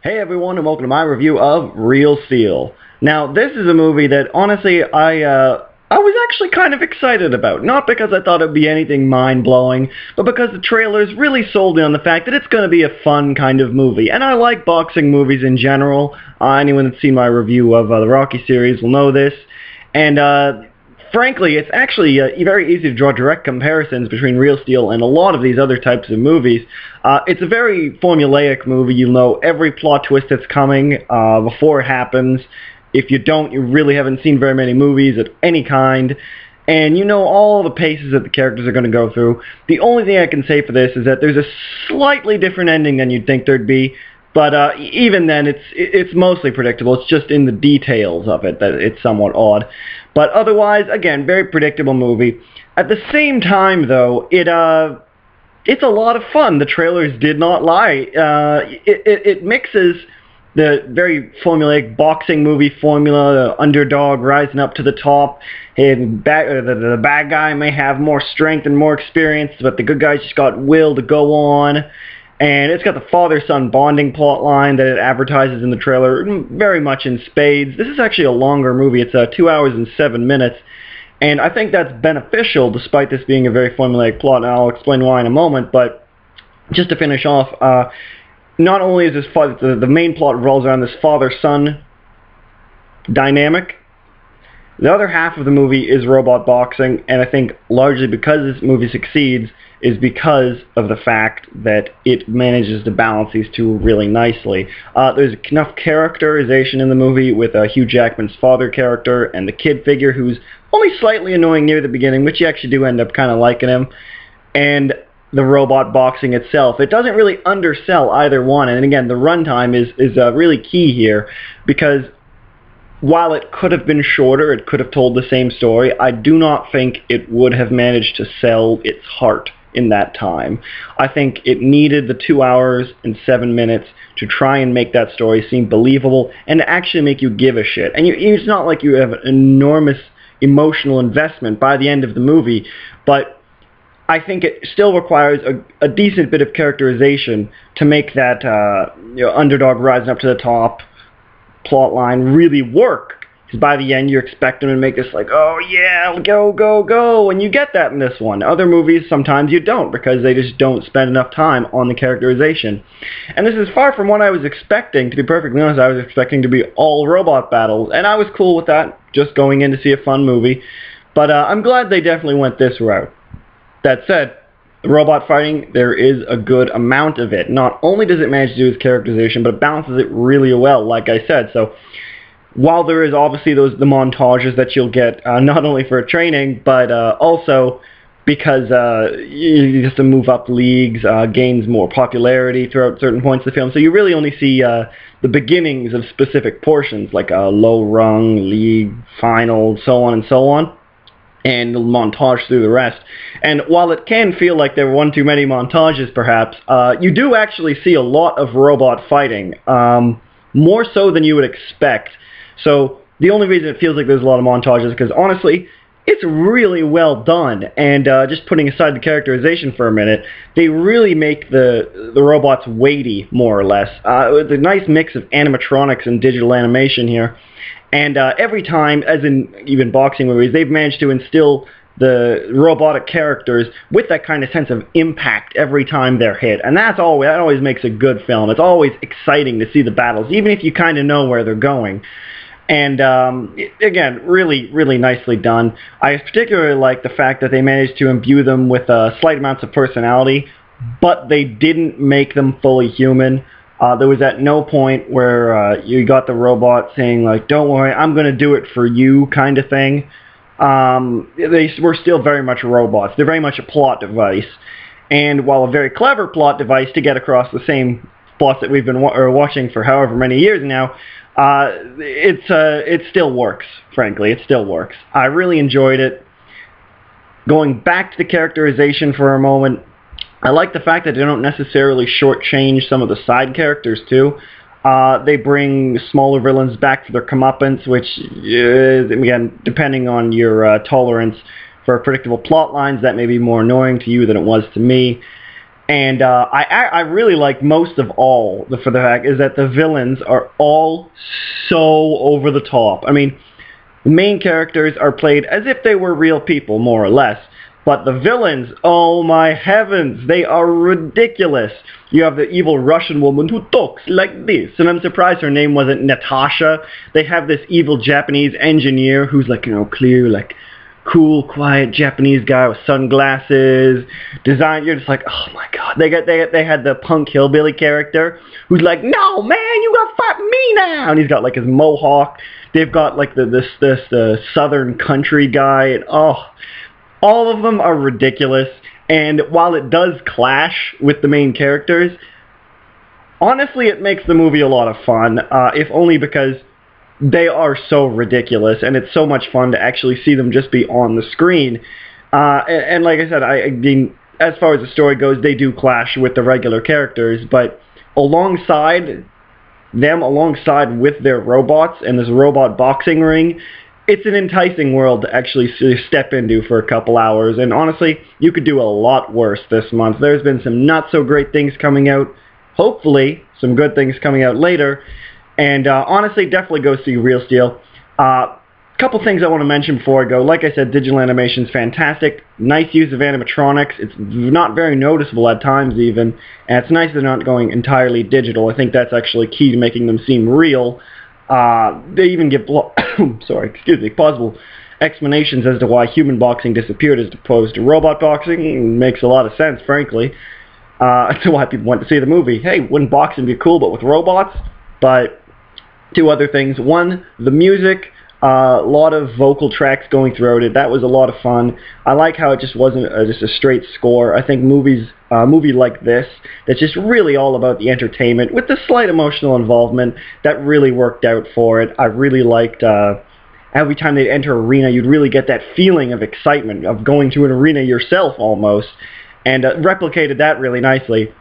Hey everyone and welcome to my review of Real Steel. Now this is a movie that honestly I uh, I was actually kind of excited about. Not because I thought it would be anything mind-blowing, but because the trailers really sold me on the fact that it's going to be a fun kind of movie. And I like boxing movies in general. Uh, anyone that's seen my review of uh, the Rocky series will know this. And uh, frankly, it's actually uh, very easy to draw direct comparisons between Real Steel and a lot of these other types of movies. Uh, it's a very formulaic movie. You know every plot twist that's coming uh, before it happens. If you don't, you really haven't seen very many movies of any kind. And you know all the paces that the characters are going to go through. The only thing I can say for this is that there's a slightly different ending than you'd think there'd be. But uh, even then, it's it's mostly predictable. It's just in the details of it that it's somewhat odd. But otherwise, again, very predictable movie. At the same time, though, it uh, it's a lot of fun. The trailers did not lie. Uh, it, it, it mixes the very formulaic boxing movie formula, the underdog rising up to the top, and bad, uh, the, the bad guy may have more strength and more experience, but the good guy's just got will to go on. And it's got the father-son bonding plot line that it advertises in the trailer, very much in spades. This is actually a longer movie. It's uh, two hours and seven minutes. And I think that's beneficial, despite this being a very formulaic plot, and I'll explain why in a moment. But just to finish off, uh, not only is this the, the main plot revolves around this father-son dynamic, the other half of the movie is robot boxing, and I think largely because this movie succeeds is because of the fact that it manages to balance these two really nicely. Uh, there's enough characterization in the movie with uh, Hugh Jackman's father character and the kid figure who's only slightly annoying near the beginning, but you actually do end up kind of liking him. And the robot boxing itself. It doesn't really undersell either one. And again, the runtime is, is uh, really key here because while it could have been shorter, it could have told the same story, I do not think it would have managed to sell its heart in that time. I think it needed the two hours and seven minutes to try and make that story seem believable and actually make you give a shit. And you, it's not like you have an enormous emotional investment by the end of the movie, but I think it still requires a, a decent bit of characterization to make that uh, you know, underdog rising up to the top plot line really work. By the end, you're expecting to make this like, oh yeah, go, go, go, and you get that in this one. Other movies, sometimes you don't, because they just don't spend enough time on the characterization. And this is far from what I was expecting, to be perfectly honest. I was expecting to be all robot battles, and I was cool with that, just going in to see a fun movie. But uh, I'm glad they definitely went this route. That said, robot fighting, there is a good amount of it. Not only does it manage to do its characterization, but it balances it really well, like I said. So while there is obviously those the montages that you'll get, uh, not only for training, but uh, also because uh, you have to move up leagues, uh, gains more popularity throughout certain points of the film. So you really only see uh, the beginnings of specific portions, like a low rung, league, final, so on and so on and the montage through the rest. And while it can feel like there were one too many montages, perhaps, uh, you do actually see a lot of robot fighting, um, more so than you would expect. So the only reason it feels like there's a lot of montages is because, honestly, it's really well done. And uh, just putting aside the characterization for a minute, they really make the the robots weighty, more or less. Uh, it's a nice mix of animatronics and digital animation here. And uh, every time, as in even boxing movies, they've managed to instill the robotic characters with that kind of sense of impact every time they're hit. And that's always, that always makes a good film. It's always exciting to see the battles, even if you kind of know where they're going. And um, again, really, really nicely done. I particularly like the fact that they managed to imbue them with uh, slight amounts of personality, but they didn't make them fully human. Uh, there was at no point where uh, you got the robot saying like, "Don't worry, I'm going to do it for you," kind of thing. Um, they were still very much robots. They're very much a plot device, and while a very clever plot device to get across the same plots that we've been wa- watching for however many years now, uh, it's uh, it still works. Frankly, it still works. I really enjoyed it. Going back to the characterization for a moment, I like the fact that they don't necessarily shortchange some of the side characters too. Uh, they bring smaller villains back for their comeuppance, which is, again, depending on your uh, tolerance for predictable plot lines, that may be more annoying to you than it was to me. And uh, I I really like most of all the for the fact is that the villains are all so over the top. I mean, the main characters are played as if they were real people, more or less. But the villains, oh my heavens, they are ridiculous. You have the evil Russian woman who talks like this, and I'm surprised her name wasn't Natasha. They have this evil Japanese engineer who's like, you know, clear, like cool, quiet Japanese guy with sunglasses, design. You're just like, oh my god. They got they they had the punk hillbilly character who's like, no man, you gotta fight me now, and he's got like his mohawk. They've got like the this this the southern country guy, and oh, all of them are ridiculous. And while it does clash with the main characters, honestly, it makes the movie a lot of fun. Uh, if only because they are so ridiculous, and it's so much fun to actually see them just be on the screen. Uh, and, and, like I said, I, I mean, as far as the story goes, they do clash with the regular characters, but alongside them, alongside with their robots and this robot boxing ring, it's an enticing world to actually step into for a couple hours. And honestly, you could do a lot worse this month. There's been some not so great things coming out. Hopefully, some good things coming out later. And uh, honestly, definitely go see Real Steel. A uh, couple things I want to mention before I go. Like I said, digital animation is fantastic. Nice use of animatronics. It's not very noticeable at times even. And it's nice they're not going entirely digital. I think that's actually key to making them seem real. Uh, they even give, sorry, excuse me, possible explanations as to why human boxing disappeared as opposed to robot boxing. It makes a lot of sense, frankly. Uh, to why people went to see the movie. Hey, wouldn't boxing be cool, but with robots? But two other things. One, the music. A uh, lot of vocal tracks going throughout it. That was a lot of fun. I like how it just wasn't a, just a straight score. I think movies, a uh, movie like this, that's just really all about the entertainment with the slight emotional involvement, that really worked out for it. I really liked. Uh, every time they'd enter arena, you'd really get that feeling of excitement of going to an arena yourself almost, and uh, replicated that really nicely.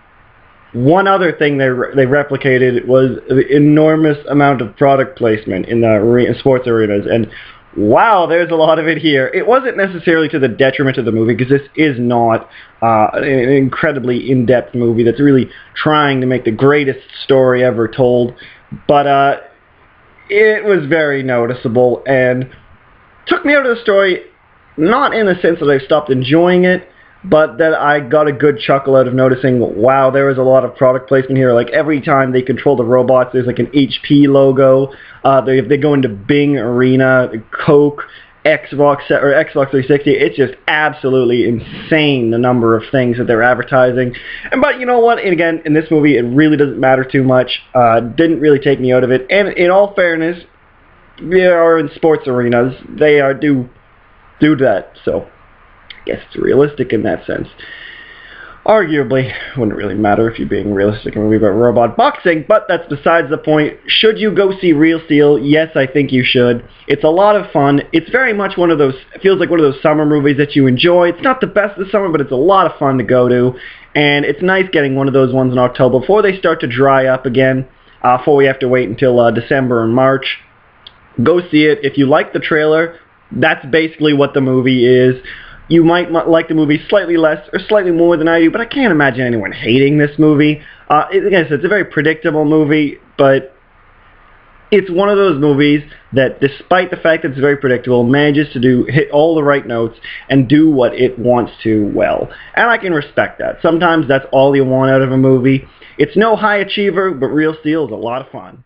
One other thing they re- they replicated was the enormous amount of product placement in the arena, sports arenas, and wow, there's a lot of it here. It wasn't necessarily to the detriment of the movie because this is not uh, an incredibly in-depth movie that's really trying to make the greatest story ever told, but uh, it was very noticeable and took me out of the story. Not in the sense that I stopped enjoying it, but that I got a good chuckle out of noticing, wow, there is a lot of product placement here. Like every time they control the robots, there's like an HP logo. Uh, they, they go into Bing Arena, Coke, Xbox or Xbox 360. It's just absolutely insane the number of things that they're advertising. And but you know what? And again, in this movie, it really doesn't matter too much. Uh, didn't really take me out of it. And in all fairness, we are in sports arenas. They are do do that. So guess it's realistic in that sense. Arguably, wouldn't really matter if you're being realistic in a movie about robot boxing, but that's besides the point. Should you go see Real Steel? Yes, I think you should. It's a lot of fun. It's very much one of those, feels like one of those summer movies that you enjoy. It's not the best of summer, but it's a lot of fun to go to. And it's nice getting one of those ones in October before they start to dry up again, uh, before we have to wait until uh, December and March. Go see it. If you like the trailer, that's basically what the movie is you might like the movie slightly less or slightly more than I do, but I can't imagine anyone hating this movie. Uh, it, like I said, it's a very predictable movie, but it's one of those movies that, despite the fact that it's very predictable, manages to do hit all the right notes and do what it wants to well. And I can respect that. Sometimes that's all you want out of a movie. It's no high achiever, but Real Steel is a lot of fun.